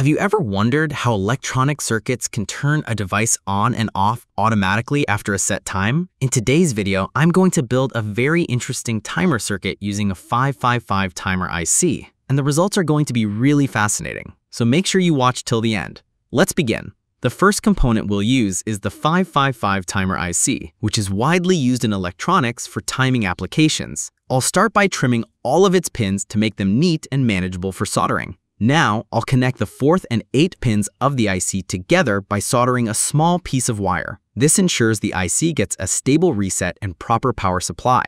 Have you ever wondered how electronic circuits can turn a device on and off automatically after a set time? In today's video, I'm going to build a very interesting timer circuit using a 555 timer IC, and the results are going to be really fascinating. So make sure you watch till the end. Let's begin. The first component we'll use is the 555 timer IC, which is widely used in electronics for timing applications. I'll start by trimming all of its pins to make them neat and manageable for soldering. Now, I'll connect the fourth and eighth pins of the IC together by soldering a small piece of wire. This ensures the IC gets a stable reset and proper power supply.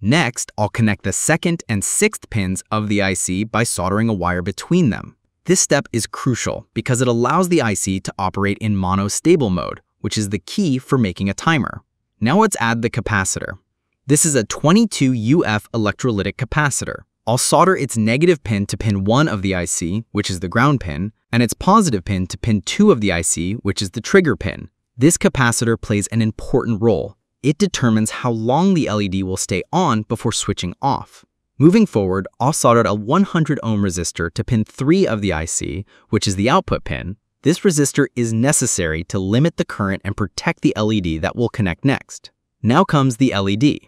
Next, I'll connect the second and sixth pins of the IC by soldering a wire between them. This step is crucial because it allows the IC to operate in monostable mode, which is the key for making a timer. Now let's add the capacitor. This is a 22 UF electrolytic capacitor. I'll solder its negative pin to pin 1 of the IC, which is the ground pin, and its positive pin to pin 2 of the IC, which is the trigger pin. This capacitor plays an important role. It determines how long the LED will stay on before switching off. Moving forward, I'll solder a 100 ohm resistor to pin 3 of the IC, which is the output pin. This resistor is necessary to limit the current and protect the LED that will connect next. Now comes the LED.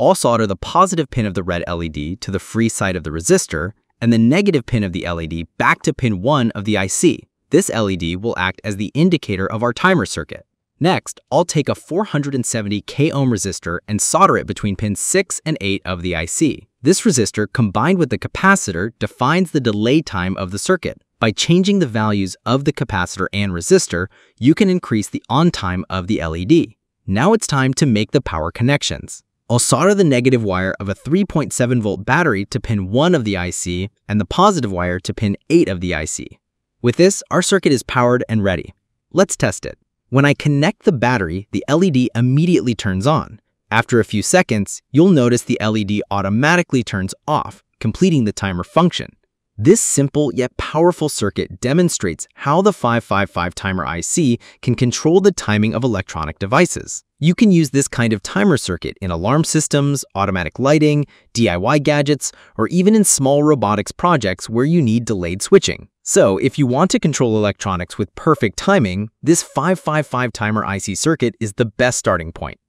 I'll solder the positive pin of the red LED to the free side of the resistor and the negative pin of the LED back to pin 1 of the IC. This LED will act as the indicator of our timer circuit. Next, I'll take a 470 k ohm resistor and solder it between pins 6 and 8 of the IC. This resistor, combined with the capacitor, defines the delay time of the circuit. By changing the values of the capacitor and resistor, you can increase the on time of the LED. Now it's time to make the power connections. I'll solder the negative wire of a 3.7 volt battery to pin 1 of the IC and the positive wire to pin 8 of the IC. With this, our circuit is powered and ready. Let's test it. When I connect the battery, the LED immediately turns on. After a few seconds, you'll notice the LED automatically turns off, completing the timer function. This simple yet powerful circuit demonstrates how the 555 timer IC can control the timing of electronic devices. You can use this kind of timer circuit in alarm systems, automatic lighting, DIY gadgets, or even in small robotics projects where you need delayed switching. So if you want to control electronics with perfect timing, this 555 timer IC circuit is the best starting point.